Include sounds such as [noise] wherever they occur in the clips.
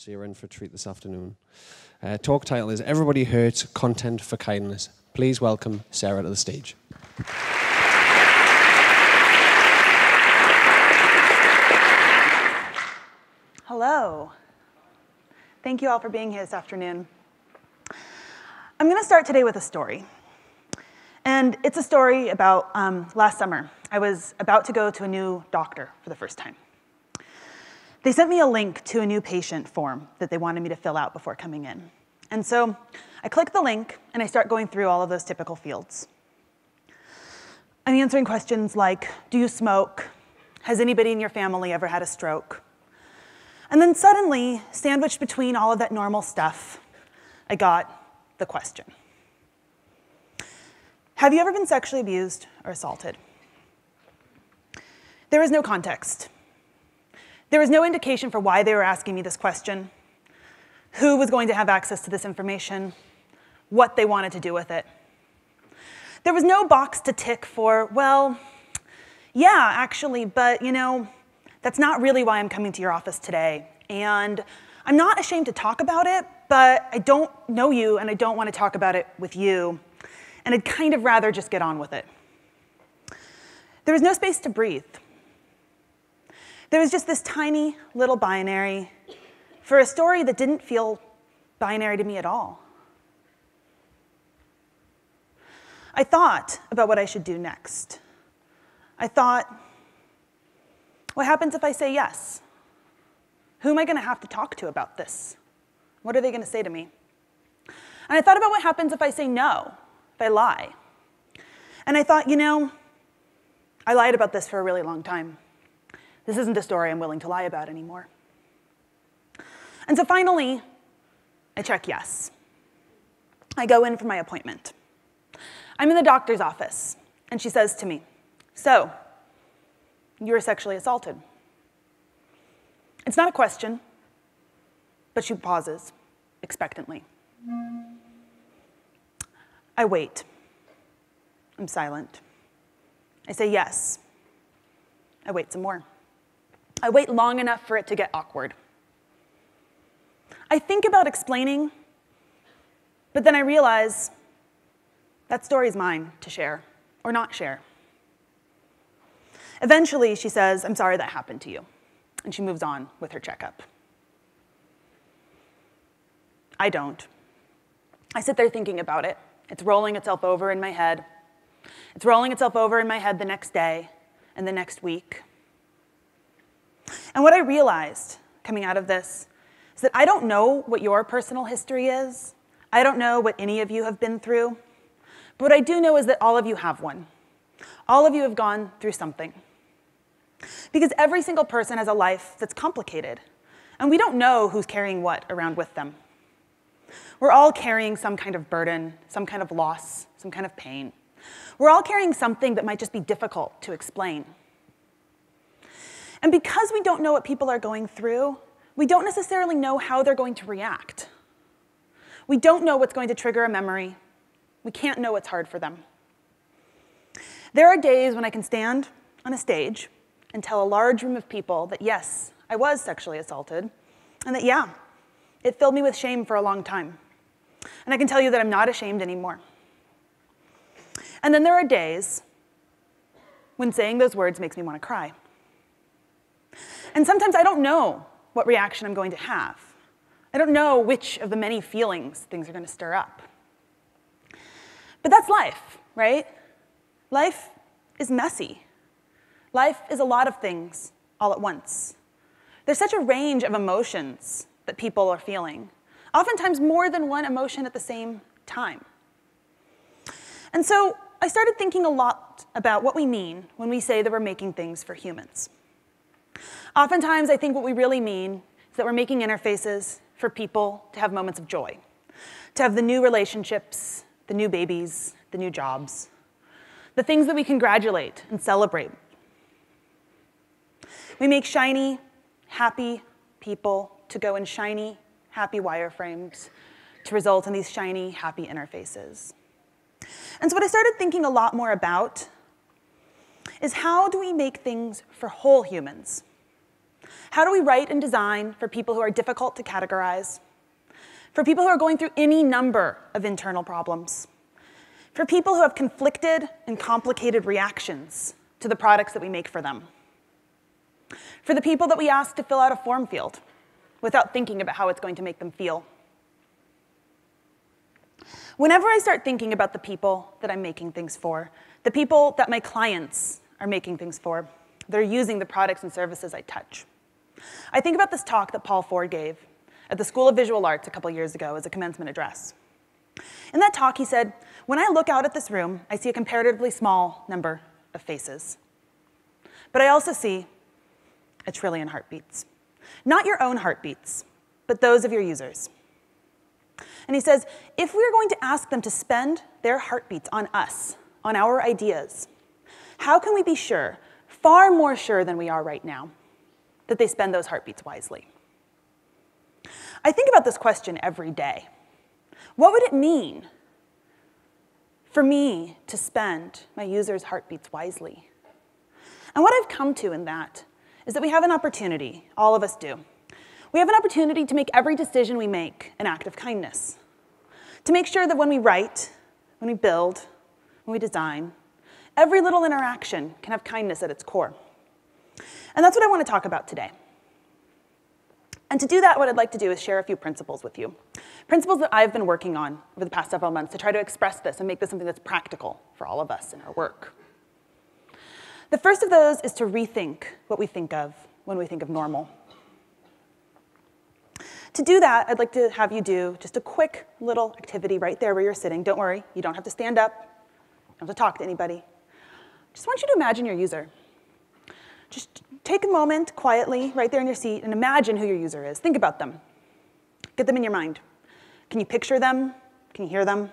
So you're in for a treat this afternoon. Uh, talk title is Everybody Hurts Content for Kindness. Please welcome Sara to the stage. Hello. Thank you all for being here this afternoon. I'm going to start today with a story. And it's a story about um, last summer. I was about to go to a new doctor for the first time. They sent me a link to a new patient form that they wanted me to fill out before coming in. And so I click the link and I start going through all of those typical fields. I'm answering questions like Do you smoke? Has anybody in your family ever had a stroke? And then suddenly, sandwiched between all of that normal stuff, I got the question Have you ever been sexually abused or assaulted? There was no context. There was no indication for why they were asking me this question, who was going to have access to this information, what they wanted to do with it. There was no box to tick for, well, yeah, actually, but you know, that's not really why I'm coming to your office today. And I'm not ashamed to talk about it, but I don't know you and I don't want to talk about it with you. And I'd kind of rather just get on with it. There was no space to breathe. There was just this tiny little binary for a story that didn't feel binary to me at all. I thought about what I should do next. I thought, what happens if I say yes? Who am I going to have to talk to about this? What are they going to say to me? And I thought about what happens if I say no, if I lie. And I thought, you know, I lied about this for a really long time. This isn't a story I'm willing to lie about anymore. And so finally, I check yes. I go in for my appointment. I'm in the doctor's office, and she says to me, So, you were sexually assaulted. It's not a question, but she pauses expectantly. I wait. I'm silent. I say yes. I wait some more. I wait long enough for it to get awkward. I think about explaining, but then I realize that story is mine to share or not share. Eventually, she says, I'm sorry that happened to you. And she moves on with her checkup. I don't. I sit there thinking about it. It's rolling itself over in my head. It's rolling itself over in my head the next day and the next week. And what I realized coming out of this is that I don't know what your personal history is. I don't know what any of you have been through. But what I do know is that all of you have one. All of you have gone through something. Because every single person has a life that's complicated, and we don't know who's carrying what around with them. We're all carrying some kind of burden, some kind of loss, some kind of pain. We're all carrying something that might just be difficult to explain. And because we don't know what people are going through, we don't necessarily know how they're going to react. We don't know what's going to trigger a memory. We can't know what's hard for them. There are days when I can stand on a stage and tell a large room of people that yes, I was sexually assaulted, and that yeah, it filled me with shame for a long time. And I can tell you that I'm not ashamed anymore. And then there are days when saying those words makes me want to cry. And sometimes I don't know what reaction I'm going to have. I don't know which of the many feelings things are going to stir up. But that's life, right? Life is messy. Life is a lot of things all at once. There's such a range of emotions that people are feeling, oftentimes more than one emotion at the same time. And so I started thinking a lot about what we mean when we say that we're making things for humans. Oftentimes, I think what we really mean is that we're making interfaces for people to have moments of joy, to have the new relationships, the new babies, the new jobs, the things that we congratulate and celebrate. We make shiny, happy people to go in shiny, happy wireframes to result in these shiny, happy interfaces. And so, what I started thinking a lot more about is how do we make things for whole humans? How do we write and design for people who are difficult to categorize? For people who are going through any number of internal problems? For people who have conflicted and complicated reactions to the products that we make for them? For the people that we ask to fill out a form field without thinking about how it's going to make them feel? Whenever I start thinking about the people that I'm making things for, the people that my clients are making things for, they're using the products and services I touch. I think about this talk that Paul Ford gave at the School of Visual Arts a couple years ago as a commencement address. In that talk, he said, When I look out at this room, I see a comparatively small number of faces. But I also see a trillion heartbeats. Not your own heartbeats, but those of your users. And he says, if we're going to ask them to spend their heartbeats on us, on our ideas, how can we be sure, far more sure than we are right now, that they spend those heartbeats wisely? I think about this question every day. What would it mean for me to spend my users' heartbeats wisely? And what I've come to in that is that we have an opportunity, all of us do. We have an opportunity to make every decision we make an act of kindness. To make sure that when we write, when we build, when we design, every little interaction can have kindness at its core. And that's what I want to talk about today. And to do that, what I'd like to do is share a few principles with you. Principles that I've been working on over the past several months to try to express this and make this something that's practical for all of us in our work. The first of those is to rethink what we think of when we think of normal. To do that, I'd like to have you do just a quick little activity right there where you're sitting. Don't worry, you don't have to stand up, you don't have to talk to anybody. Just want you to imagine your user. Just take a moment quietly right there in your seat and imagine who your user is. Think about them. Get them in your mind. Can you picture them? Can you hear them?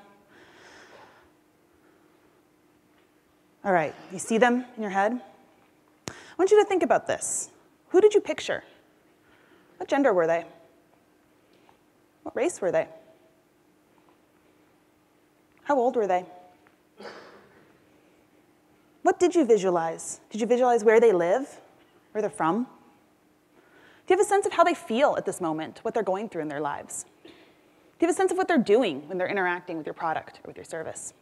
All right, you see them in your head? I want you to think about this. Who did you picture? What gender were they? What race were they? How old were they? What did you visualize? Did you visualize where they live, where they're from? Do you have a sense of how they feel at this moment, what they're going through in their lives? Do you have a sense of what they're doing when they're interacting with your product or with your service?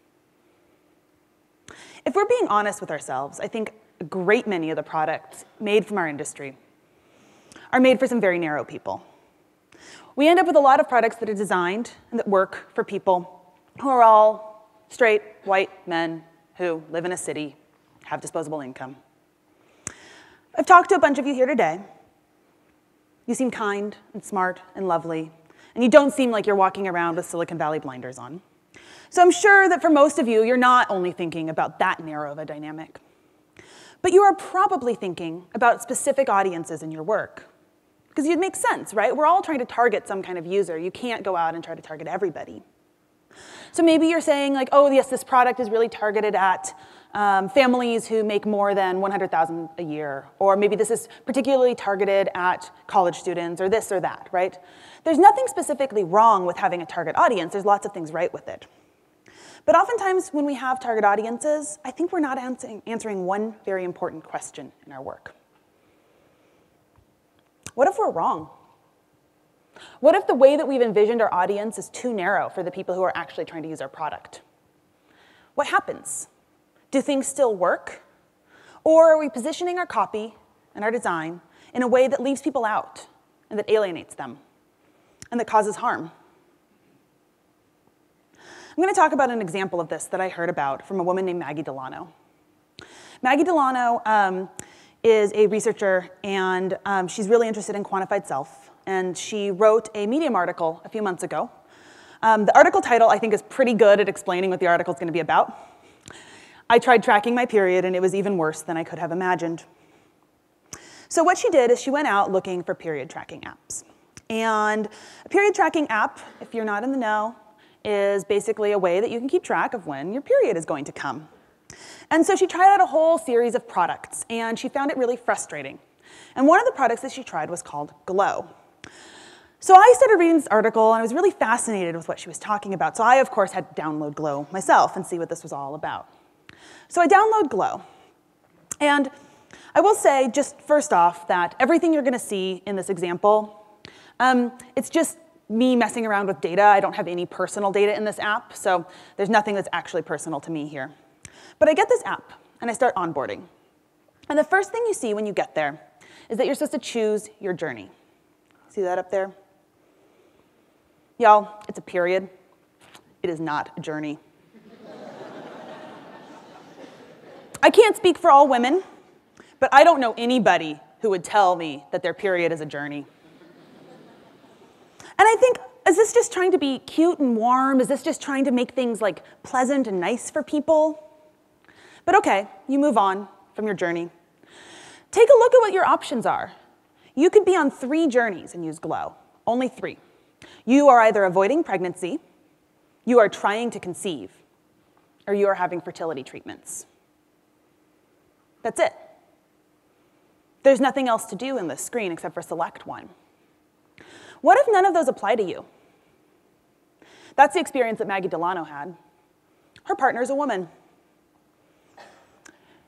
If we're being honest with ourselves, I think a great many of the products made from our industry are made for some very narrow people. We end up with a lot of products that are designed and that work for people who are all straight, white men who live in a city, have disposable income. I've talked to a bunch of you here today. You seem kind and smart and lovely, and you don't seem like you're walking around with Silicon Valley blinders on. So I'm sure that for most of you, you're not only thinking about that narrow of a dynamic, but you are probably thinking about specific audiences in your work. Because it makes sense, right? We're all trying to target some kind of user. You can't go out and try to target everybody. So maybe you're saying like, oh yes, this product is really targeted at um, families who make more than 100,000 a year, or maybe this is particularly targeted at college students, or this or that, right? There's nothing specifically wrong with having a target audience. There's lots of things right with it. But oftentimes when we have target audiences, I think we're not answering, answering one very important question in our work. What if we're wrong? What if the way that we've envisioned our audience is too narrow for the people who are actually trying to use our product? What happens? Do things still work? Or are we positioning our copy and our design in a way that leaves people out and that alienates them and that causes harm? I'm going to talk about an example of this that I heard about from a woman named Maggie Delano. Maggie Delano um, is a researcher, and um, she's really interested in quantified self. And she wrote a Medium article a few months ago. Um, the article title, I think, is pretty good at explaining what the article is going to be about. I tried tracking my period, and it was even worse than I could have imagined. So, what she did is she went out looking for period tracking apps. And a period tracking app, if you're not in the know, is basically a way that you can keep track of when your period is going to come. And so she tried out a whole series of products, and she found it really frustrating. And one of the products that she tried was called Glow. So I started reading this article, and I was really fascinated with what she was talking about. So I, of course, had to download Glow myself and see what this was all about. So I download Glow. And I will say, just first off, that everything you're going to see in this example, um, it's just me messing around with data. I don't have any personal data in this app, so there's nothing that's actually personal to me here. But I get this app, and I start onboarding. And the first thing you see when you get there is that you're supposed to choose your journey. See that up there? Y'all, it's a period. It is not a journey. I can't speak for all women, but I don't know anybody who would tell me that their period is a journey. And I think, is this just trying to be cute and warm? Is this just trying to make things like pleasant and nice for people? But okay, you move on from your journey. Take a look at what your options are. You could be on three journeys and use Glow, only three. You are either avoiding pregnancy, you are trying to conceive, or you are having fertility treatments. That's it. There's nothing else to do in this screen except for select one. What if none of those apply to you? That's the experience that Maggie Delano had. Her partner is a woman.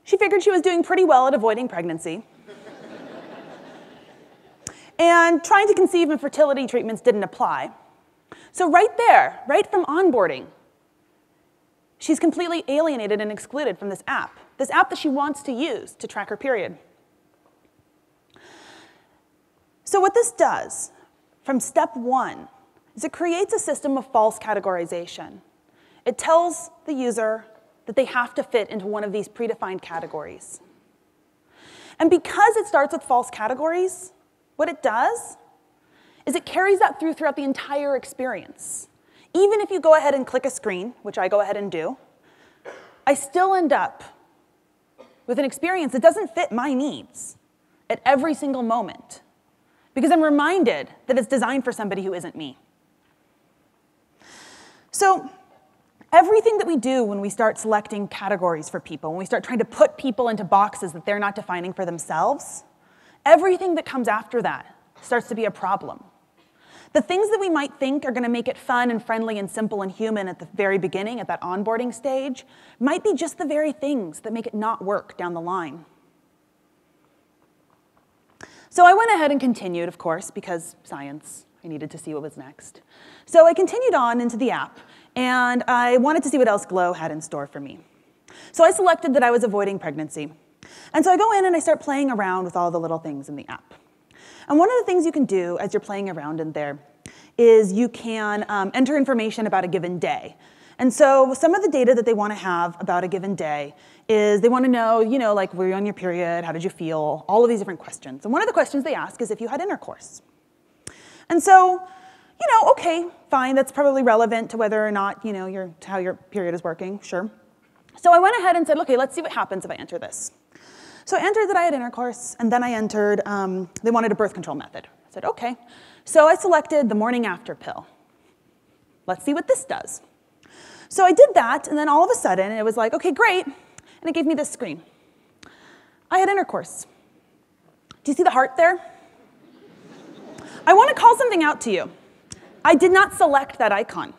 She figured she was doing pretty well at avoiding pregnancy. [laughs] and trying to conceive and fertility treatments didn't apply. So, right there, right from onboarding, she's completely alienated and excluded from this app, this app that she wants to use to track her period. So, what this does from step one is it creates a system of false categorization. It tells the user that they have to fit into one of these predefined categories. And because it starts with false categories, what it does is it carries that through throughout the entire experience. Even if you go ahead and click a screen, which I go ahead and do, I still end up with an experience that doesn't fit my needs at every single moment because I'm reminded that it's designed for somebody who isn't me. So, everything that we do when we start selecting categories for people, when we start trying to put people into boxes that they're not defining for themselves, everything that comes after that starts to be a problem. The things that we might think are going to make it fun and friendly and simple and human at the very beginning, at that onboarding stage, might be just the very things that make it not work down the line. So I went ahead and continued, of course, because science, I needed to see what was next. So I continued on into the app, and I wanted to see what else Glow had in store for me. So I selected that I was avoiding pregnancy. And so I go in and I start playing around with all the little things in the app. And one of the things you can do as you're playing around in there is you can um, enter information about a given day. And so some of the data that they want to have about a given day is they want to know, you know, like, were you on your period? How did you feel? All of these different questions. And one of the questions they ask is if you had intercourse. And so, you know, okay, fine, that's probably relevant to whether or not, you know, your, how your period is working, sure. So I went ahead and said, okay, let's see what happens if I enter this. So I entered that I had intercourse, and then I entered, um, they wanted a birth control method. I said, okay. So I selected the morning after pill. Let's see what this does. So I did that, and then all of a sudden it was like, okay, great. And it gave me this screen. I had intercourse. Do you see the heart there? I want to call something out to you. I did not select that icon.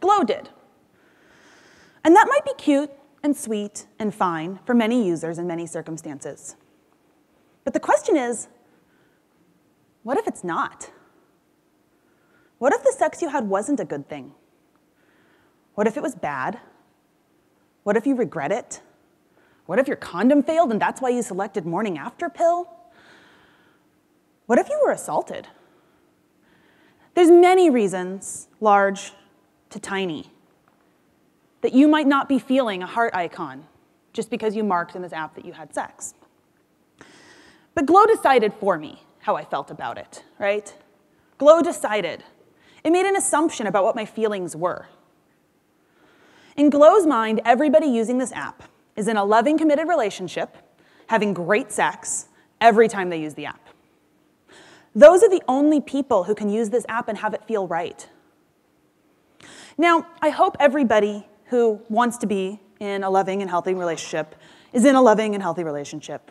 Glow did. And that might be cute, and sweet and fine for many users in many circumstances. But the question is what if it's not? What if the sex you had wasn't a good thing? What if it was bad? What if you regret it? What if your condom failed and that's why you selected morning after pill? What if you were assaulted? There's many reasons, large to tiny, that you might not be feeling a heart icon just because you marked in this app that you had sex. But Glow decided for me how I felt about it, right? Glow decided. It made an assumption about what my feelings were. In Glow's mind, everybody using this app is in a loving, committed relationship, having great sex every time they use the app. Those are the only people who can use this app and have it feel right. Now, I hope everybody who wants to be in a loving and healthy relationship is in a loving and healthy relationship.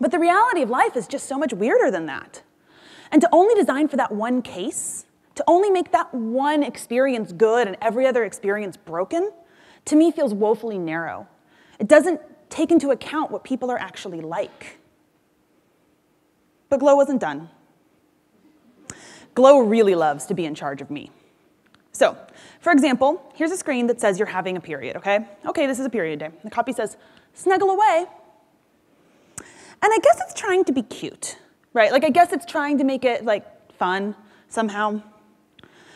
But the reality of life is just so much weirder than that. And to only design for that one case, to only make that one experience good and every other experience broken, to me feels woefully narrow. It doesn't take into account what people are actually like. But Glow wasn't done. Glow really loves to be in charge of me. So, for example, here's a screen that says you're having a period, okay? Okay, this is a period day. The copy says, snuggle away. And I guess it's trying to be cute, right? Like, I guess it's trying to make it, like, fun somehow.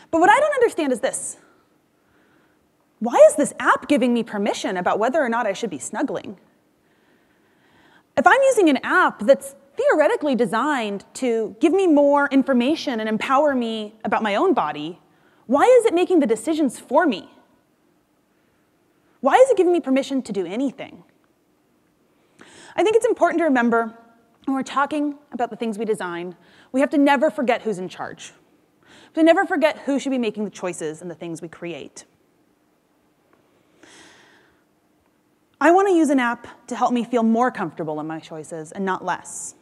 But what I don't understand is this. Why is this app giving me permission about whether or not I should be snuggling? If I'm using an app that's theoretically designed to give me more information and empower me about my own body, why is it making the decisions for me? Why is it giving me permission to do anything? I think it's important to remember when we're talking about the things we design, we have to never forget who's in charge. To never forget who should be making the choices and the things we create. I want to use an app to help me feel more comfortable in my choices and not less.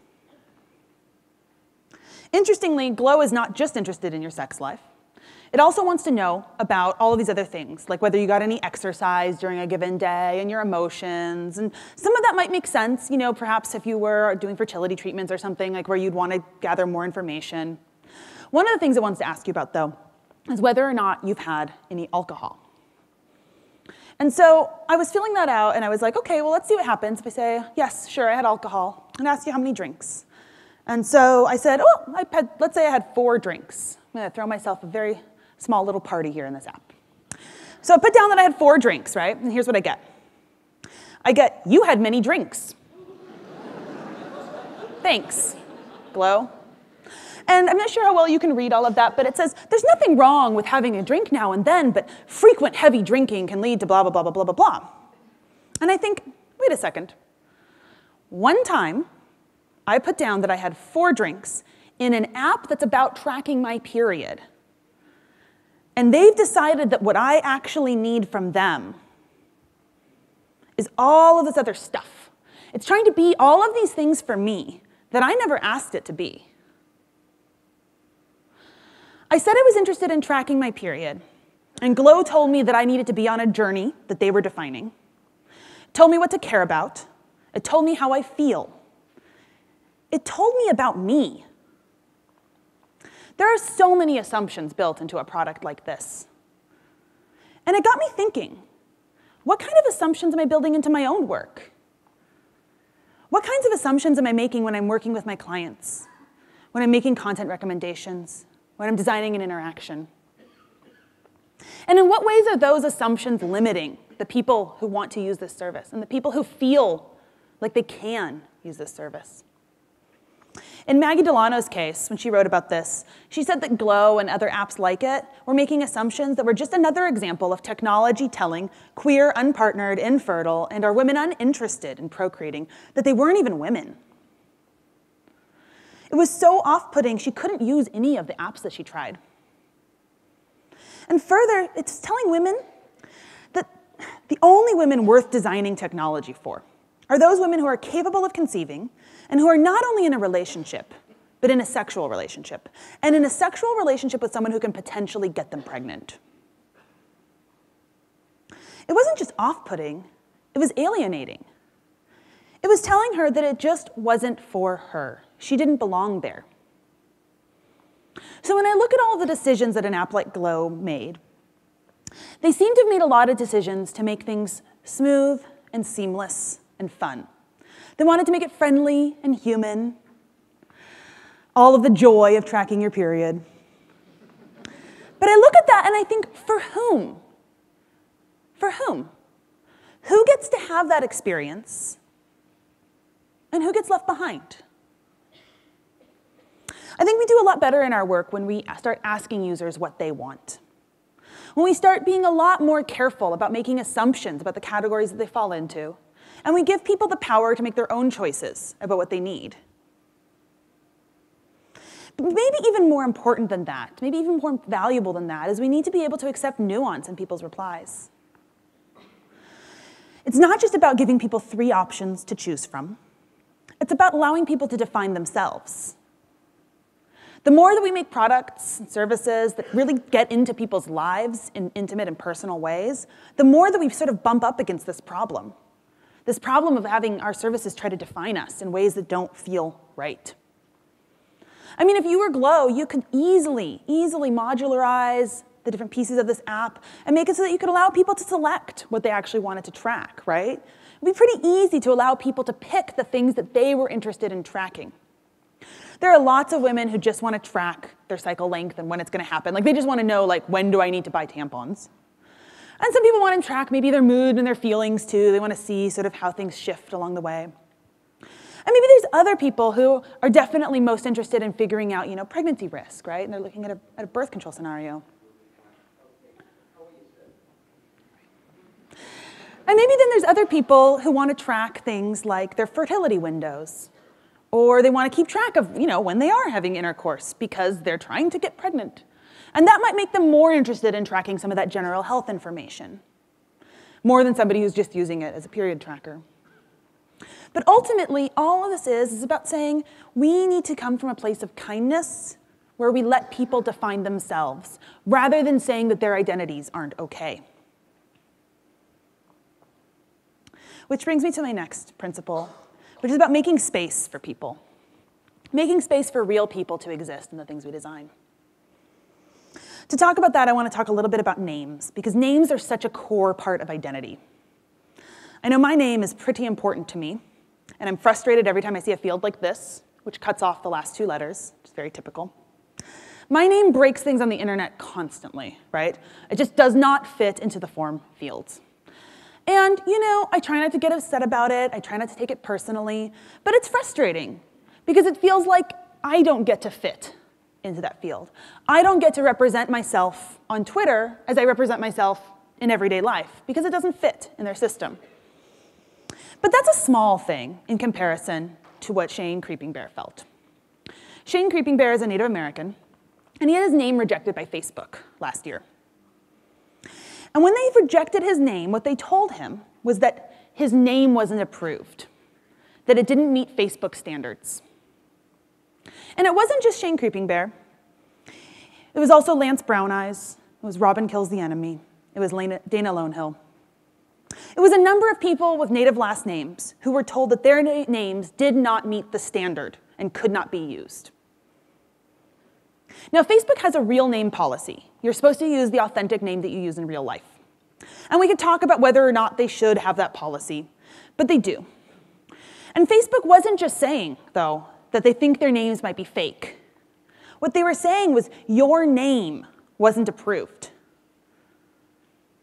Interestingly, Glow is not just interested in your sex life. It also wants to know about all of these other things, like whether you got any exercise during a given day and your emotions. And some of that might make sense, you know, perhaps if you were doing fertility treatments or something, like where you'd want to gather more information. One of the things it wants to ask you about, though, is whether or not you've had any alcohol. And so I was filling that out, and I was like, okay, well, let's see what happens if I say, yes, sure, I had alcohol, and ask you how many drinks. And so I said, oh, I had, let's say I had four drinks. I'm to throw myself a very small little party here in this app. So I put down that I had four drinks, right? And here's what I get I get, you had many drinks. [laughs] Thanks, Glow. And I'm not sure how well you can read all of that, but it says there's nothing wrong with having a drink now and then, but frequent heavy drinking can lead to blah, blah, blah, blah, blah, blah, blah. And I think, wait a second. One time, I put down that I had four drinks in an app that's about tracking my period. And they've decided that what I actually need from them is all of this other stuff. It's trying to be all of these things for me that I never asked it to be. I said I was interested in tracking my period, and Glow told me that I needed to be on a journey that they were defining. Told me what to care about. It told me how I feel. It told me about me. There are so many assumptions built into a product like this. And it got me thinking what kind of assumptions am I building into my own work? What kinds of assumptions am I making when I'm working with my clients? When I'm making content recommendations? When I'm designing an interaction? And in what ways are those assumptions limiting the people who want to use this service and the people who feel like they can use this service? In Maggie Delano's case, when she wrote about this, she said that Glow and other apps like it were making assumptions that were just another example of technology telling queer, unpartnered, infertile, and are women uninterested in procreating that they weren't even women. It was so off putting, she couldn't use any of the apps that she tried. And further, it's telling women that the only women worth designing technology for are those women who are capable of conceiving and who are not only in a relationship, but in a sexual relationship, and in a sexual relationship with someone who can potentially get them pregnant. It wasn't just off putting, it was alienating. It was telling her that it just wasn't for her. She didn't belong there. So when I look at all the decisions that an app like Glow made, they seem to have made a lot of decisions to make things smooth and seamless and fun. They wanted to make it friendly and human, all of the joy of tracking your period. But I look at that and I think, for whom? For whom? Who gets to have that experience? And who gets left behind? I think we do a lot better in our work when we start asking users what they want. When we start being a lot more careful about making assumptions about the categories that they fall into and we give people the power to make their own choices about what they need. Maybe even more important than that, maybe even more valuable than that, is we need to be able to accept nuance in people's replies. It's not just about giving people three options to choose from, it's about allowing people to define themselves. The more that we make products and services that really get into people's lives in intimate and personal ways, the more that we sort of bump up against this problem. This problem of having our services try to define us in ways that don't feel right. I mean, if you were Glow, you could easily, easily modularize the different pieces of this app and make it so that you could allow people to select what they actually wanted to track, right? It'd be pretty easy to allow people to pick the things that they were interested in tracking. There are lots of women who just want to track their cycle length and when it's going to happen. Like they just want to know, like, when do I need to buy tampons? And some people want to track maybe their mood and their feelings too. They want to see sort of how things shift along the way. And maybe there's other people who are definitely most interested in figuring out, you know, pregnancy risk, right? And they're looking at a, at a birth control scenario. And maybe then there's other people who want to track things like their fertility windows, or they want to keep track of, you know, when they are having intercourse because they're trying to get pregnant. And that might make them more interested in tracking some of that general health information, more than somebody who's just using it as a period tracker. But ultimately, all of this is, is about saying we need to come from a place of kindness where we let people define themselves rather than saying that their identities aren't okay. Which brings me to my next principle, which is about making space for people, making space for real people to exist in the things we design. To talk about that, I want to talk a little bit about names, because names are such a core part of identity. I know my name is pretty important to me, and I'm frustrated every time I see a field like this, which cuts off the last two letters, which is very typical. My name breaks things on the internet constantly, right? It just does not fit into the form fields. And, you know, I try not to get upset about it, I try not to take it personally, but it's frustrating because it feels like I don't get to fit into that field. I don't get to represent myself on Twitter as I represent myself in everyday life because it doesn't fit in their system. But that's a small thing in comparison to what Shane Creeping Bear felt. Shane Creeping Bear is a Native American, and he had his name rejected by Facebook last year. And when they rejected his name, what they told him was that his name wasn't approved, that it didn't meet Facebook standards. And it wasn't just Shane Creeping Bear. It was also Lance Brown Eyes. It was Robin Kills the Enemy. It was Dana Lonehill. It was a number of people with native last names who were told that their na names did not meet the standard and could not be used. Now, Facebook has a real name policy. You're supposed to use the authentic name that you use in real life. And we could talk about whether or not they should have that policy, but they do. And Facebook wasn't just saying, though, that they think their names might be fake. What they were saying was, your name wasn't approved.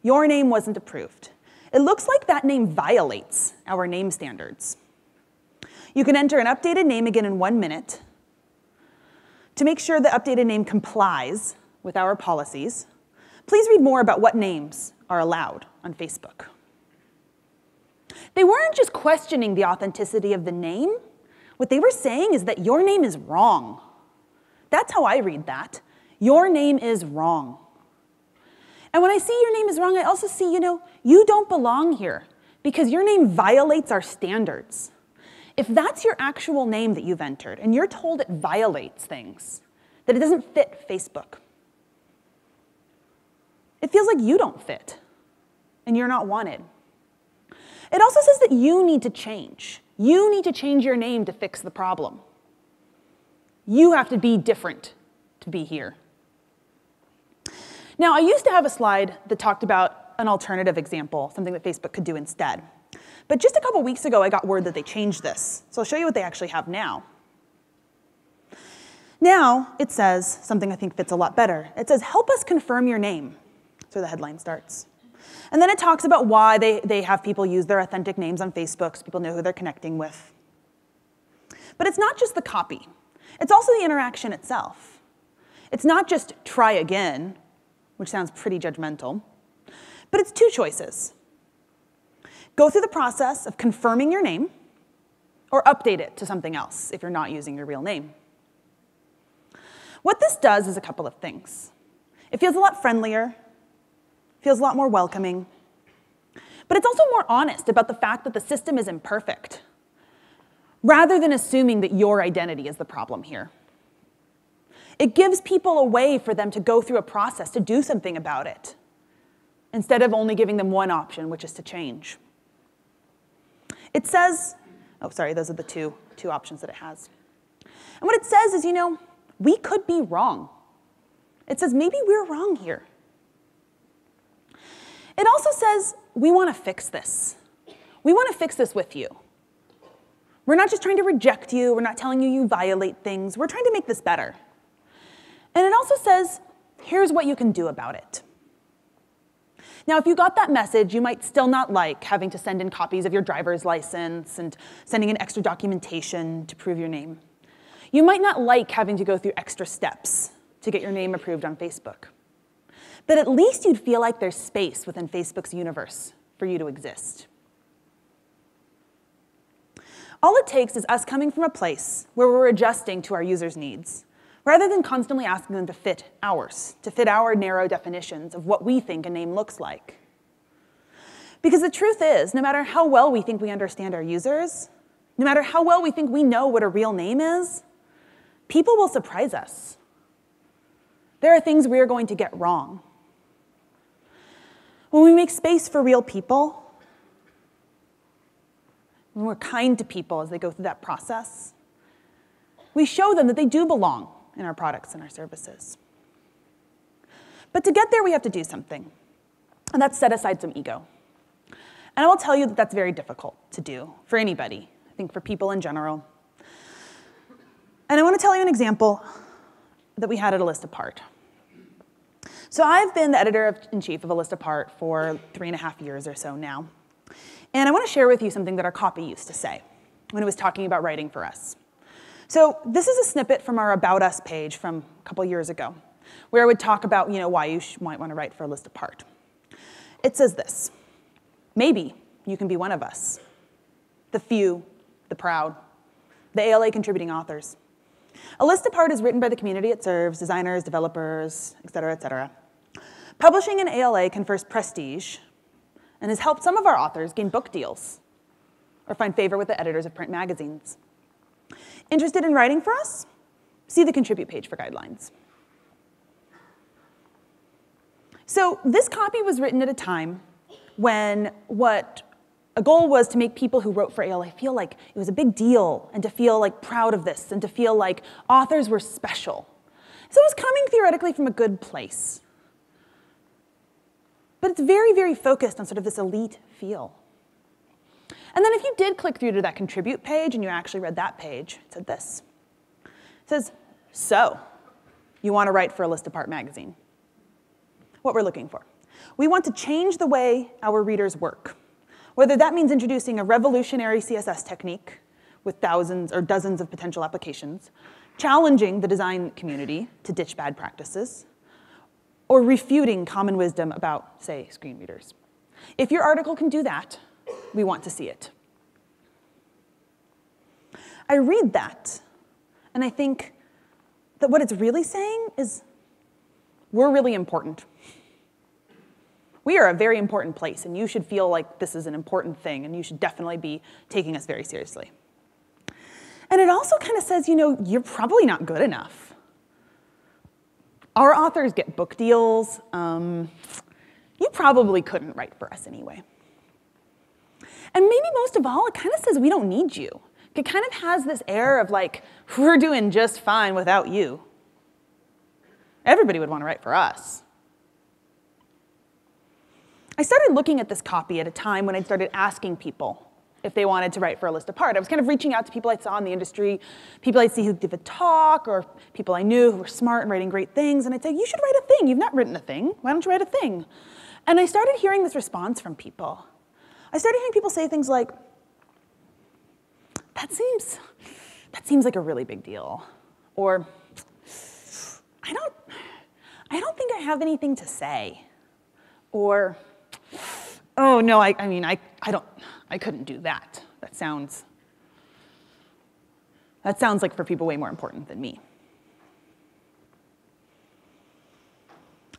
Your name wasn't approved. It looks like that name violates our name standards. You can enter an updated name again in one minute. To make sure the updated name complies with our policies, please read more about what names are allowed on Facebook. They weren't just questioning the authenticity of the name, what they were saying is that your name is wrong. That's how I read that. Your name is wrong. And when I see your name is wrong, I also see, you know, you don't belong here because your name violates our standards. If that's your actual name that you've entered and you're told it violates things, that it doesn't fit Facebook, it feels like you don't fit and you're not wanted. It also says that you need to change. You need to change your name to fix the problem. You have to be different to be here. Now, I used to have a slide that talked about an alternative example, something that Facebook could do instead. But just a couple weeks ago, I got word that they changed this. So I'll show you what they actually have now. Now, it says something I think fits a lot better. It says, help us confirm your name. So the headline starts. And then it talks about why they, they have people use their authentic names on Facebook so people know who they're connecting with. But it's not just the copy, it's also the interaction itself. It's not just try again, which sounds pretty judgmental, but it's two choices. Go through the process of confirming your name or update it to something else if you're not using your real name. What this does is a couple of things. It feels a lot friendlier feels a lot more welcoming. But it's also more honest about the fact that the system is imperfect, rather than assuming that your identity is the problem here. It gives people a way for them to go through a process to do something about it, instead of only giving them one option, which is to change. It says, oh, sorry, those are the two, two options that it has. And what it says is, you know, we could be wrong. It says maybe we're wrong here. It also says we want to fix this. We want to fix this with you. We're not just trying to reject you, we're not telling you you violate things, we're trying to make this better. And it also says here's what you can do about it. Now, if you got that message, you might still not like having to send in copies of your driver's license and sending in extra documentation to prove your name. You might not like having to go through extra steps to get your name approved on Facebook. But at least you'd feel like there's space within Facebook's universe for you to exist. All it takes is us coming from a place where we're adjusting to our users' needs rather than constantly asking them to fit ours, to fit our narrow definitions of what we think a name looks like. Because the truth is, no matter how well we think we understand our users, no matter how well we think we know what a real name is, people will surprise us. There are things we are going to get wrong. When we make space for real people, when we're kind to people as they go through that process, we show them that they do belong in our products and our services. But to get there, we have to do something, and that's set aside some ego. And I will tell you that that's very difficult to do for anybody, I think for people in general. And I want to tell you an example that we had at A List Apart. So I've been the editor in chief of A List Apart for three and a half years or so now. And I want to share with you something that our copy used to say when it was talking about writing for us. So this is a snippet from our About Us page from a couple years ago, where I would talk about you know, why you might want to write for A List Apart. It says this, maybe you can be one of us, the few, the proud, the ALA contributing authors. A List Apart is written by the community it serves, designers, developers, et cetera, et cetera. Publishing in ALA confers prestige and has helped some of our authors gain book deals or find favor with the editors of print magazines. Interested in writing for us? See the contribute page for guidelines. So this copy was written at a time when what a goal was to make people who wrote for ALA feel like it was a big deal and to feel like proud of this and to feel like authors were special. So it was coming theoretically from a good place. But it's very, very focused on sort of this elite feel. And then if you did click through to that contribute page and you actually read that page, it said this. It says, so, you want to write for A List Apart magazine. What we're looking for. We want to change the way our readers work. Whether that means introducing a revolutionary CSS technique with thousands or dozens of potential applications, challenging the design community to ditch bad practices, or refuting common wisdom about, say, screen readers. If your article can do that, we want to see it. I read that, and I think that what it's really saying is we're really important. We are a very important place, and you should feel like this is an important thing, and you should definitely be taking us very seriously. And it also kind of says, you know, you're probably not good enough. Our authors get book deals. Um, you probably couldn't write for us anyway. And maybe most of all, it kind of says we don't need you. It kind of has this air of like, we're doing just fine without you. Everybody would want to write for us. I started looking at this copy at a time when I started asking people if they wanted to write for A List Apart. I was kind of reaching out to people I saw in the industry, people I'd see who give a talk, or people I knew who were smart and writing great things, and I'd say, you should write a thing. You've not written a thing. Why don't you write a thing? And I started hearing this response from people. I started hearing people say things like, that seems, that seems like a really big deal. Or, I don't, I don't think I have anything to say. Or, oh no, I, I mean, I, I don't, I couldn't do that. That sounds, that sounds like for people way more important than me.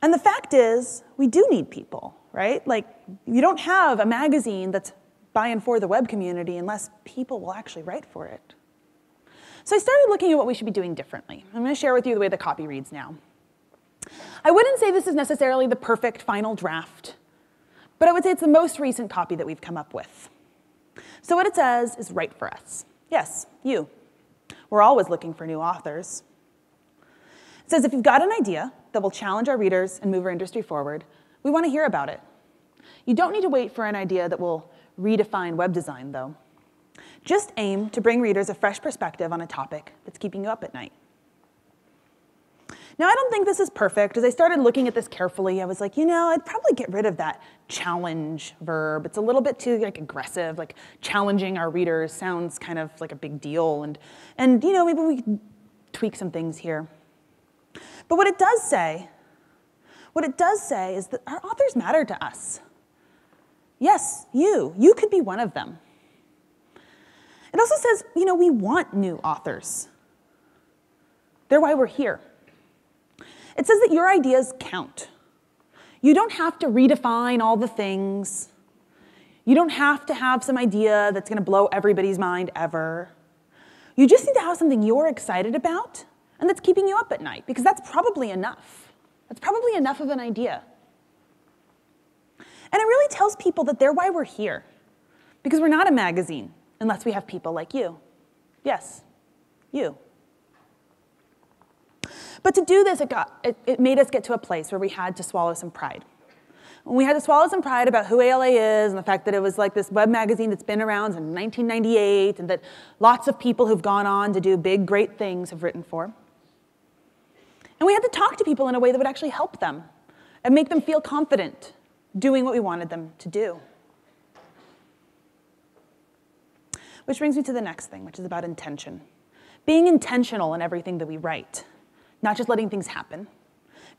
And the fact is, we do need people right? Like, you don't have a magazine that's by and for the web community unless people will actually write for it. So I started looking at what we should be doing differently. I'm going to share with you the way the copy reads now. I wouldn't say this is necessarily the perfect final draft, but I would say it's the most recent copy that we've come up with. So what it says is write for us. Yes, you. We're always looking for new authors. It says if you've got an idea that will challenge our readers and move our industry forward, we want to hear about it. You don't need to wait for an idea that will redefine web design, though. Just aim to bring readers a fresh perspective on a topic that's keeping you up at night. Now, I don't think this is perfect. As I started looking at this carefully, I was like, you know, I'd probably get rid of that challenge verb. It's a little bit too like aggressive. Like challenging our readers sounds kind of like a big deal, and and you know maybe we could tweak some things here. But what it does say, what it does say is that our authors matter to us. Yes, you. You could be one of them. It also says, you know, we want new authors. They're why we're here. It says that your ideas count. You don't have to redefine all the things. You don't have to have some idea that's going to blow everybody's mind ever. You just need to have something you're excited about and that's keeping you up at night, because that's probably enough. That's probably enough of an idea. And it really tells people that they're why we're here, because we're not a magazine unless we have people like you. Yes, you. But to do this, it, got, it, it made us get to a place where we had to swallow some pride. We had to swallow some pride about who ALA is and the fact that it was like this web magazine that's been around since 1998 and that lots of people who've gone on to do big, great things have written for. And we had to talk to people in a way that would actually help them and make them feel confident doing what we wanted them to do. Which brings me to the next thing, which is about intention. Being intentional in everything that we write not just letting things happen,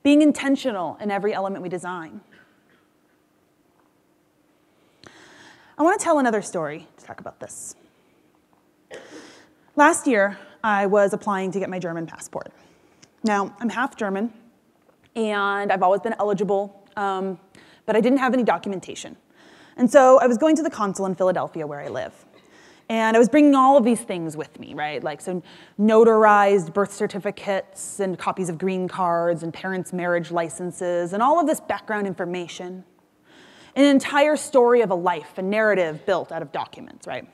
being intentional in every element we design. I want to tell another story to talk about this. Last year, I was applying to get my German passport. Now, I'm half German, and I've always been eligible, um, but I didn't have any documentation. And so I was going to the consul in Philadelphia where I live. And I was bringing all of these things with me, right? Like so notarized birth certificates and copies of green cards and parents' marriage licenses and all of this background information. An entire story of a life, a narrative built out of documents, right?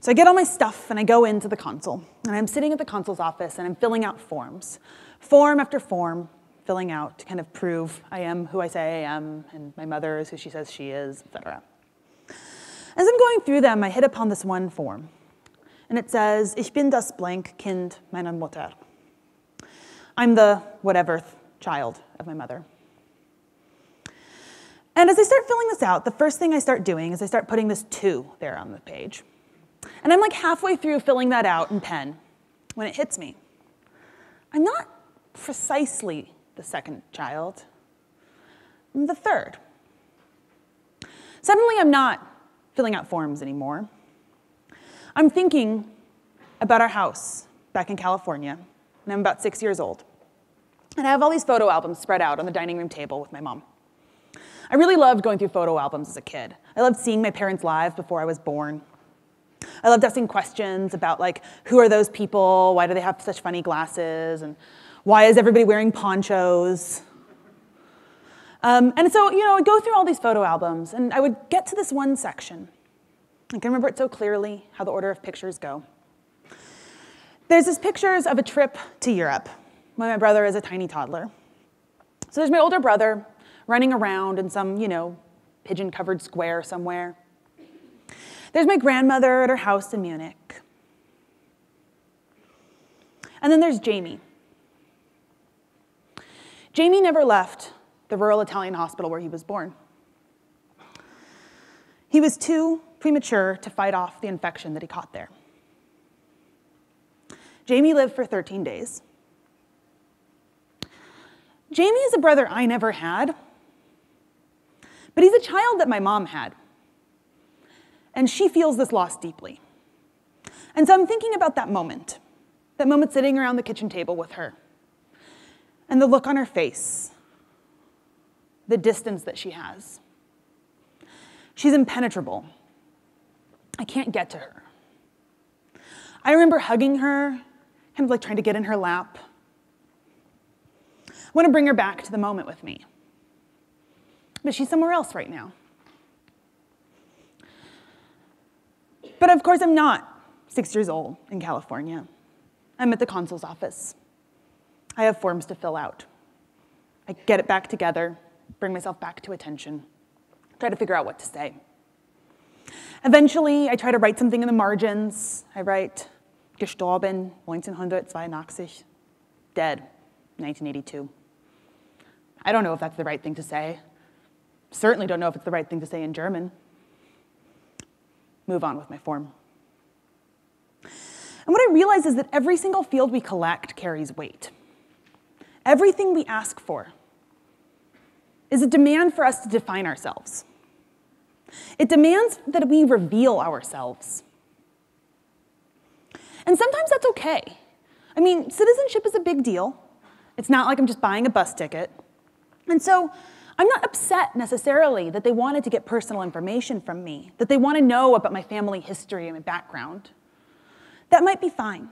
So I get all my stuff and I go into the consul. And I'm sitting at the consul's office and I'm filling out forms. Form after form, filling out to kind of prove I am who I say I am and my mother is who she says she is, et cetera. As I'm going through them, I hit upon this one form. And it says, Ich bin das blank Kind meiner Mutter. I'm the whatever child of my mother. And as I start filling this out, the first thing I start doing is I start putting this two there on the page. And I'm like halfway through filling that out in pen when it hits me. I'm not precisely the second child, I'm the third. Suddenly, I'm not filling out forms anymore. I'm thinking about our house back in California, and I'm about six years old. And I have all these photo albums spread out on the dining room table with my mom. I really loved going through photo albums as a kid. I loved seeing my parents' live before I was born. I loved asking questions about like who are those people? Why do they have such funny glasses? And why is everybody wearing ponchos? Um, and so, you know, I'd go through all these photo albums, and I would get to this one section. I can remember it so clearly, how the order of pictures go. There's these pictures of a trip to Europe when my brother is a tiny toddler. So there's my older brother running around in some, you know, pigeon covered square somewhere. There's my grandmother at her house in Munich. And then there's Jamie. Jamie never left the rural Italian hospital where he was born. He was too premature to fight off the infection that he caught there. Jamie lived for 13 days. Jamie is a brother I never had, but he's a child that my mom had. And she feels this loss deeply. And so I'm thinking about that moment, that moment sitting around the kitchen table with her, and the look on her face the distance that she has. She's impenetrable. I can't get to her. I remember hugging her, kind of like trying to get in her lap. I want to bring her back to the moment with me. But she's somewhere else right now. But of course, I'm not six years old in California. I'm at the consul's office. I have forms to fill out. I get it back together, bring myself back to attention, try to figure out what to say. Eventually, I try to write something in the margins. I write, gestorben 1982, dead 1982. I don't know if that's the right thing to say. Certainly don't know if it's the right thing to say in German. Move on with my form. And what I realize is that every single field we collect carries weight. Everything we ask for is a demand for us to define ourselves. It demands that we reveal ourselves. And sometimes that's okay. I mean, citizenship is a big deal. It's not like I'm just buying a bus ticket. And so I'm not upset necessarily that they wanted to get personal information from me, that they want to know about my family history and my background. That might be fine.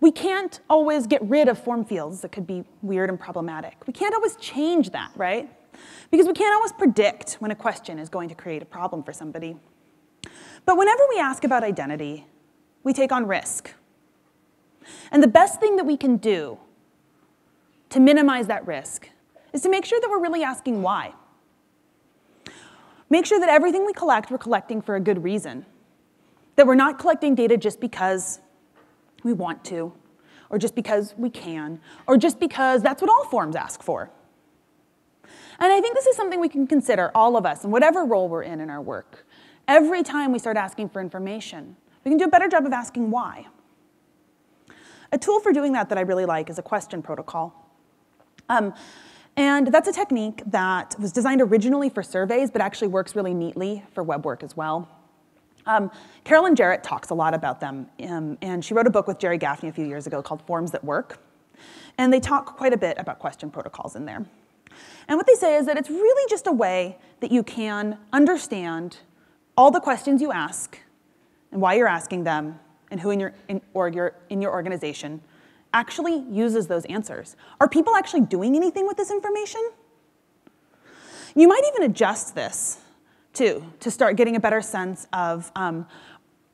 We can't always get rid of form fields that could be weird and problematic. We can't always change that, right? Because we can't always predict when a question is going to create a problem for somebody. But whenever we ask about identity, we take on risk. And the best thing that we can do to minimize that risk is to make sure that we're really asking why. Make sure that everything we collect, we're collecting for a good reason. That we're not collecting data just because we want to, or just because we can, or just because that's what all forms ask for. And I think this is something we can consider, all of us, in whatever role we're in in our work. Every time we start asking for information, we can do a better job of asking why. A tool for doing that that I really like is a question protocol. Um, and that's a technique that was designed originally for surveys, but actually works really neatly for web work as well. Um, Carolyn Jarrett talks a lot about them, um, and she wrote a book with Gerry Gaffney a few years ago called Forms That Work. And they talk quite a bit about question protocols in there. And what they say is that it's really just a way that you can understand all the questions you ask and why you're asking them and who in your, in, or your, in your organization actually uses those answers. Are people actually doing anything with this information? You might even adjust this too to start getting a better sense of um,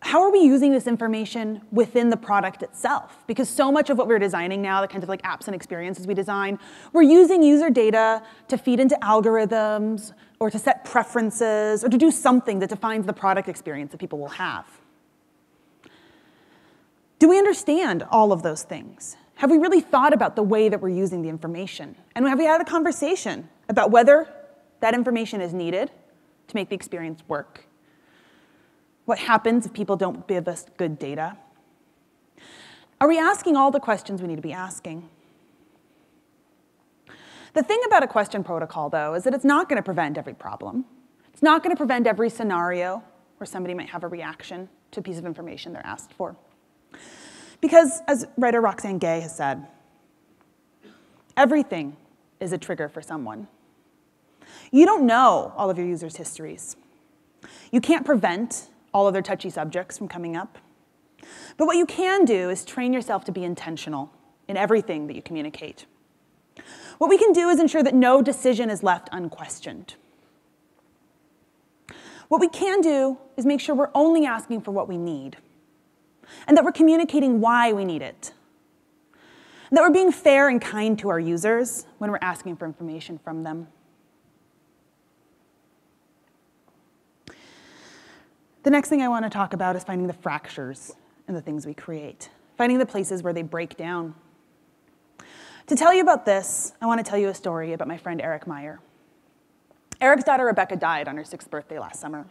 how are we using this information within the product itself? Because so much of what we're designing now, the kinds of like apps and experiences we design, we're using user data to feed into algorithms or to set preferences or to do something that defines the product experience that people will have. Do we understand all of those things? Have we really thought about the way that we're using the information? And have we had a conversation about whether that information is needed to make the experience work? What happens if people don't give us good data? Are we asking all the questions we need to be asking? The thing about a question protocol, though, is that it's not going to prevent every problem. It's not going to prevent every scenario where somebody might have a reaction to a piece of information they're asked for. Because, as writer Roxane Gay has said, everything is a trigger for someone. You don't know all of your users' histories. You can't prevent all other touchy subjects from coming up. But what you can do is train yourself to be intentional in everything that you communicate. What we can do is ensure that no decision is left unquestioned. What we can do is make sure we're only asking for what we need and that we're communicating why we need it. And that we're being fair and kind to our users when we're asking for information from them. The next thing I want to talk about is finding the fractures in the things we create, finding the places where they break down. To tell you about this, I want to tell you a story about my friend Eric Meyer. Eric's daughter Rebecca died on her sixth birthday last summer.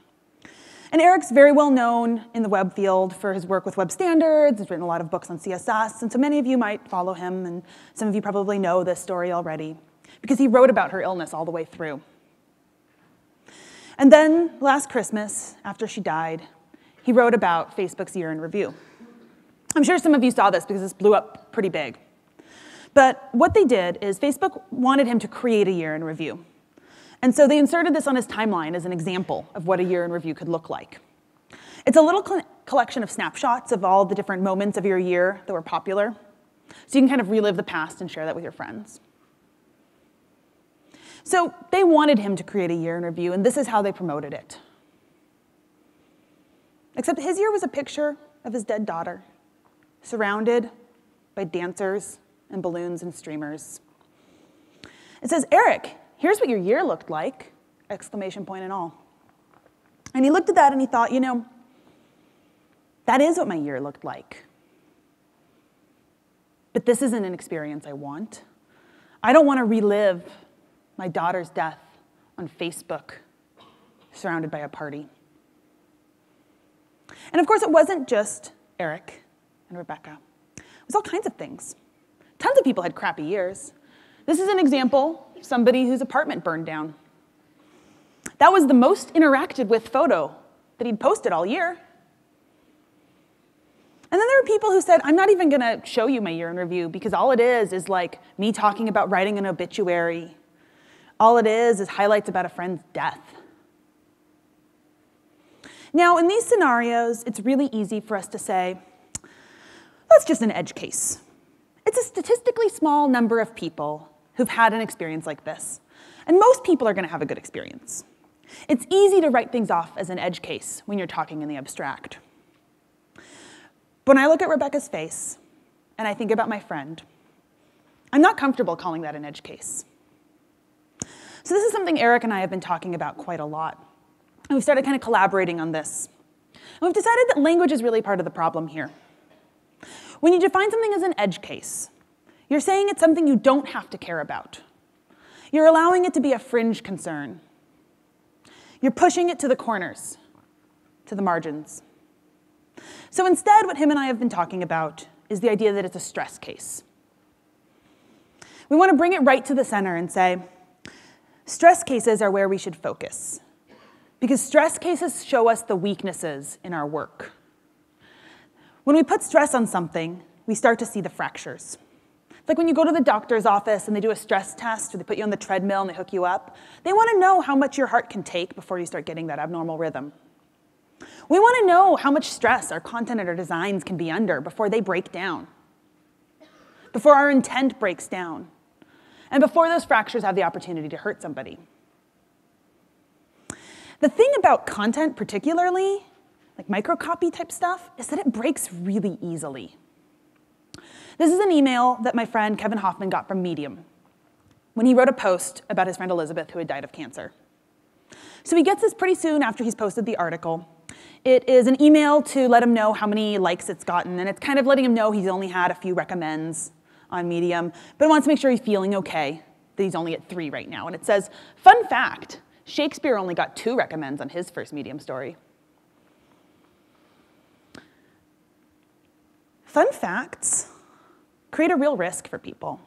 And Eric's very well known in the web field for his work with web standards. He's written a lot of books on CSS, and so many of you might follow him, and some of you probably know this story already, because he wrote about her illness all the way through. And then last Christmas, after she died, he wrote about Facebook's year in review. I'm sure some of you saw this because this blew up pretty big. But what they did is Facebook wanted him to create a year in review. And so they inserted this on his timeline as an example of what a year in review could look like. It's a little collection of snapshots of all the different moments of your year that were popular. So you can kind of relive the past and share that with your friends. So they wanted him to create a year in review, and this is how they promoted it. Except his year was a picture of his dead daughter, surrounded by dancers and balloons and streamers. It says, Eric, here's what your year looked like, exclamation point and all. And he looked at that and he thought, you know, that is what my year looked like. But this isn't an experience I want. I don't want to relive my daughter's death on Facebook, surrounded by a party. And of course, it wasn't just Eric and Rebecca, it was all kinds of things. Tons of people had crappy years. This is an example of somebody whose apartment burned down. That was the most interacted with photo that he'd posted all year. And then there were people who said, I'm not even gonna show you my year in review because all it is is like me talking about writing an obituary. All it is is highlights about a friend's death. Now, in these scenarios, it's really easy for us to say, that's just an edge case. It's a statistically small number of people who've had an experience like this. And most people are going to have a good experience. It's easy to write things off as an edge case when you're talking in the abstract. But when I look at Rebecca's face and I think about my friend, I'm not comfortable calling that an edge case. So, this is something Eric and I have been talking about quite a lot. And we've started kind of collaborating on this. And we've decided that language is really part of the problem here. When you define something as an edge case, you're saying it's something you don't have to care about. You're allowing it to be a fringe concern. You're pushing it to the corners, to the margins. So instead, what him and I have been talking about is the idea that it's a stress case. We want to bring it right to the center and say, stress cases are where we should focus. Because stress cases show us the weaknesses in our work. When we put stress on something, we start to see the fractures. It's like when you go to the doctor's office and they do a stress test or they put you on the treadmill and they hook you up. They want to know how much your heart can take before you start getting that abnormal rhythm. We want to know how much stress our content and our designs can be under before they break down, before our intent breaks down, and before those fractures have the opportunity to hurt somebody. The thing about content, particularly, like microcopy type stuff, is that it breaks really easily. This is an email that my friend Kevin Hoffman got from Medium when he wrote a post about his friend Elizabeth who had died of cancer. So he gets this pretty soon after he's posted the article. It is an email to let him know how many likes it's gotten, and it's kind of letting him know he's only had a few recommends on Medium, but wants to make sure he's feeling okay, that he's only at three right now. And it says, fun fact, Shakespeare only got two recommends on his first Medium story. Fun facts create a real risk for people.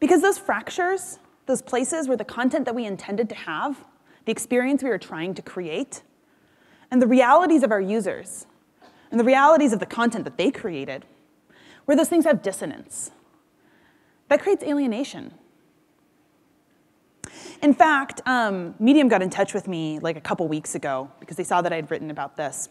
Because those fractures, those places where the content that we intended to have, the experience we were trying to create, and the realities of our users, and the realities of the content that they created, where those things have dissonance, that creates alienation. In fact, um, Medium got in touch with me like a couple weeks ago because they saw that I had written about this.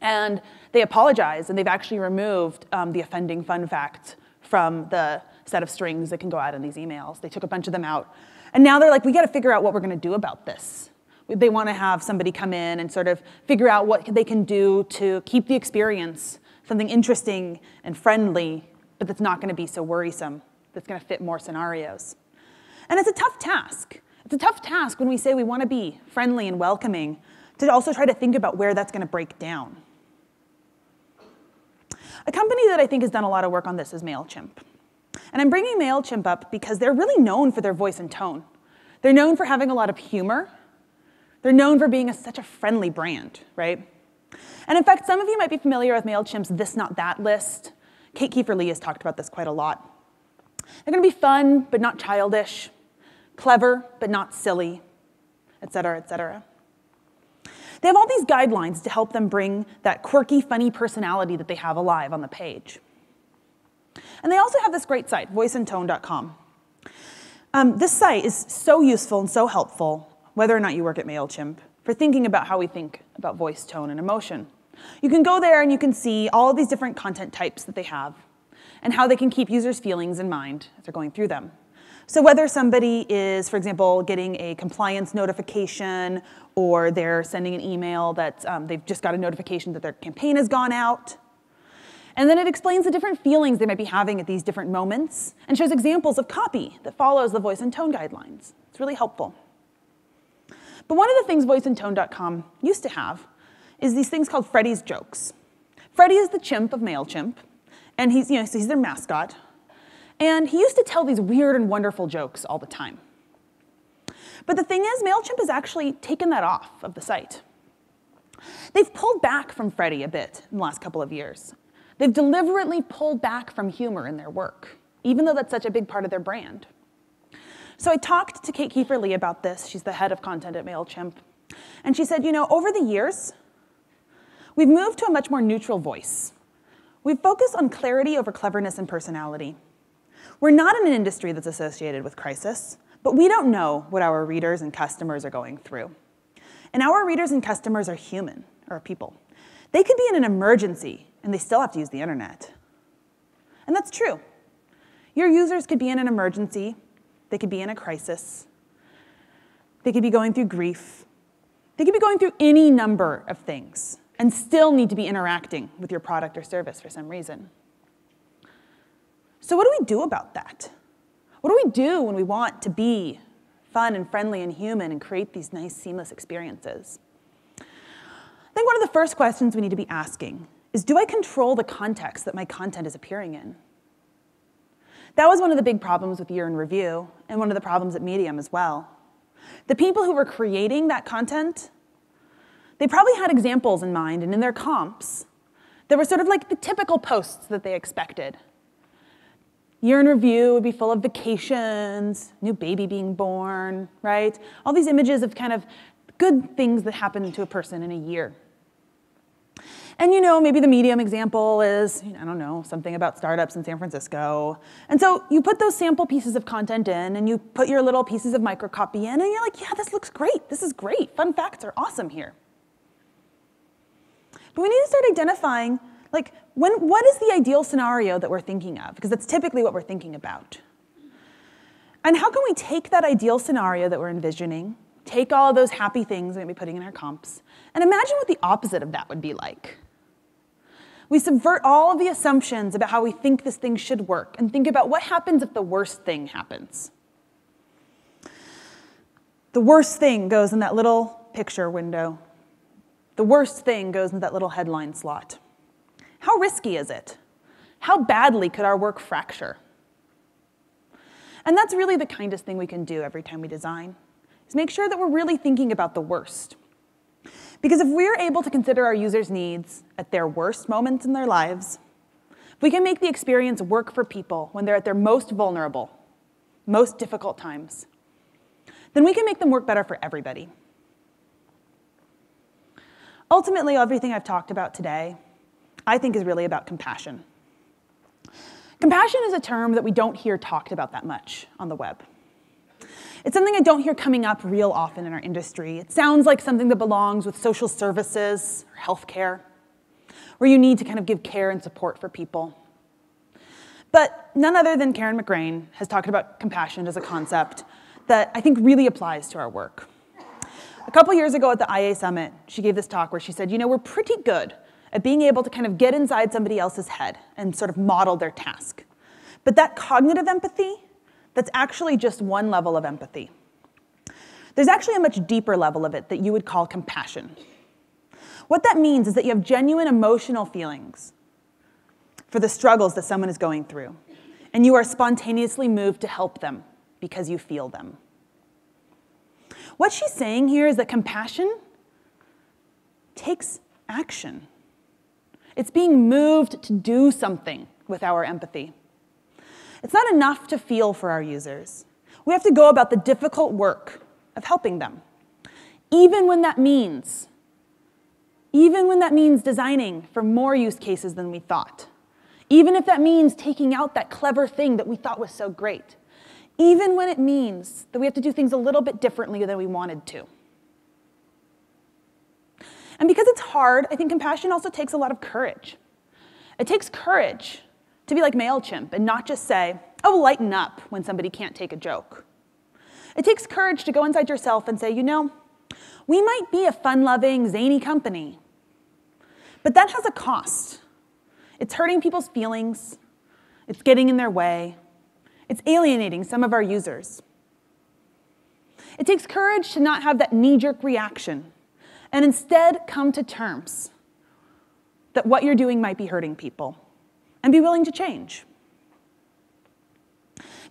And they apologized, and they've actually removed um, the offending fun facts from the set of strings that can go out in these emails. They took a bunch of them out. And now they're like, we got to figure out what we're going to do about this. They want to have somebody come in and sort of figure out what they can do to keep the experience something interesting and friendly, but that's not going to be so worrisome, that's going to fit more scenarios. And it's a tough task. It's a tough task when we say we want to be friendly and welcoming to also try to think about where that's going to break down. A company that I think has done a lot of work on this is MailChimp. And I'm bringing MailChimp up because they're really known for their voice and tone. They're known for having a lot of humor. They're known for being a, such a friendly brand, right? And in fact, some of you might be familiar with MailChimp's This Not That list. Kate Kiefer Lee has talked about this quite a lot. They're going to be fun, but not childish, clever, but not silly, et cetera, et cetera. They have all these guidelines to help them bring that quirky, funny personality that they have alive on the page. And they also have this great site, voiceandtone.com. Um, this site is so useful and so helpful, whether or not you work at MailChimp, for thinking about how we think about voice, tone, and emotion. You can go there and you can see all these different content types that they have and how they can keep users' feelings in mind as they're going through them. So whether somebody is, for example, getting a compliance notification or they're sending an email that um, they've just got a notification that their campaign has gone out, And then it explains the different feelings they might be having at these different moments and shows examples of copy that follows the voice and tone guidelines. It's really helpful. But one of the things voiceandtone.com used to have is these things called Freddie's jokes. Freddie is the chimp of MailChimp, and he's, you know, so he's their mascot. And he used to tell these weird and wonderful jokes all the time. But the thing is, MailChimp has actually taken that off of the site. They've pulled back from Freddie a bit in the last couple of years. They've deliberately pulled back from humor in their work, even though that's such a big part of their brand. So I talked to Kate Kiefer Lee about this. She's the head of content at MailChimp. And she said, you know, over the years, we've moved to a much more neutral voice. We've focused on clarity over cleverness and personality. We're not in an industry that's associated with crisis, but we don't know what our readers and customers are going through. And our readers and customers are human, or people. They could be in an emergency, and they still have to use the internet. And that's true. Your users could be in an emergency, they could be in a crisis, they could be going through grief, they could be going through any number of things and still need to be interacting with your product or service for some reason. So, what do we do about that? What do we do when we want to be fun and friendly and human and create these nice, seamless experiences? I think one of the first questions we need to be asking is Do I control the context that my content is appearing in? That was one of the big problems with Year in Review, and one of the problems at Medium as well. The people who were creating that content, they probably had examples in mind, and in their comps, there were sort of like the typical posts that they expected Year in review would be full of vacations, new baby being born, right? All these images of kind of good things that happen to a person in a year. And you know, maybe the medium example is, I don't know, something about startups in San Francisco. And so you put those sample pieces of content in and you put your little pieces of microcopy in and you're like, yeah, this looks great. This is great. Fun facts are awesome here. But we need to start identifying like, when, what is the ideal scenario that we're thinking of? Because that's typically what we're thinking about. And how can we take that ideal scenario that we're envisioning, take all of those happy things we might be putting in our comps, and imagine what the opposite of that would be like? We subvert all of the assumptions about how we think this thing should work and think about what happens if the worst thing happens. The worst thing goes in that little picture window. The worst thing goes in that little headline slot. How risky is it? How badly could our work fracture? And that's really the kindest thing we can do every time we design, is make sure that we're really thinking about the worst. Because if we're able to consider our users' needs at their worst moments in their lives, we can make the experience work for people when they're at their most vulnerable, most difficult times, then we can make them work better for everybody. Ultimately, everything I've talked about today I think is really about compassion. Compassion is a term that we don't hear talked about that much on the web. It's something I don't hear coming up real often in our industry. It sounds like something that belongs with social services or healthcare, where you need to kind of give care and support for people. But none other than Karen McGrane has talked about compassion as a concept that I think really applies to our work. A couple years ago at the IA Summit, she gave this talk where she said, You know, we're pretty good at being able to kind of get inside somebody else's head and sort of model their task. But that cognitive empathy, that's actually just one level of empathy. There's actually a much deeper level of it that you would call compassion. What that means is that you have genuine emotional feelings for the struggles that someone is going through, and you are spontaneously moved to help them because you feel them. What she's saying here is that compassion takes action. It's being moved to do something with our empathy. It's not enough to feel for our users. We have to go about the difficult work of helping them, even when that means, even when that means designing for more use cases than we thought, even if that means taking out that clever thing that we thought was so great, even when it means that we have to do things a little bit differently than we wanted to. And because it's hard, I think compassion also takes a lot of courage. It takes courage to be like MailChimp and not just say, oh, lighten up when somebody can't take a joke. It takes courage to go inside yourself and say, you know, we might be a fun loving, zany company, but that has a cost. It's hurting people's feelings, it's getting in their way, it's alienating some of our users. It takes courage to not have that knee jerk reaction and instead come to terms that what you're doing might be hurting people and be willing to change.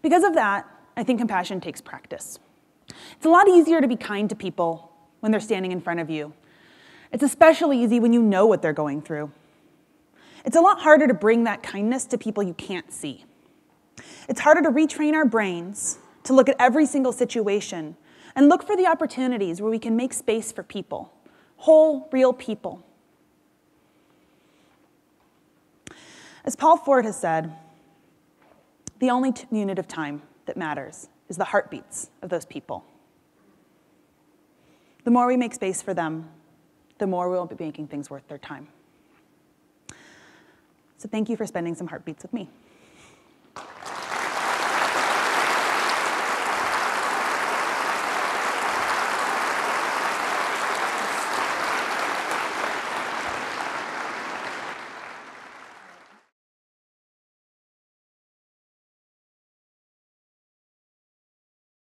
Because of that, I think compassion takes practice. It's a lot easier to be kind to people when they're standing in front of you. It's especially easy when you know what they're going through. It's a lot harder to bring that kindness to people you can't see. It's harder to retrain our brains to look at every single situation and look for the opportunities where we can make space for people, whole, real people. As Paul Ford has said, the only unit of time that matters is the heartbeats of those people. The more we make space for them, the more we'll be making things worth their time. So thank you for spending some heartbeats with me.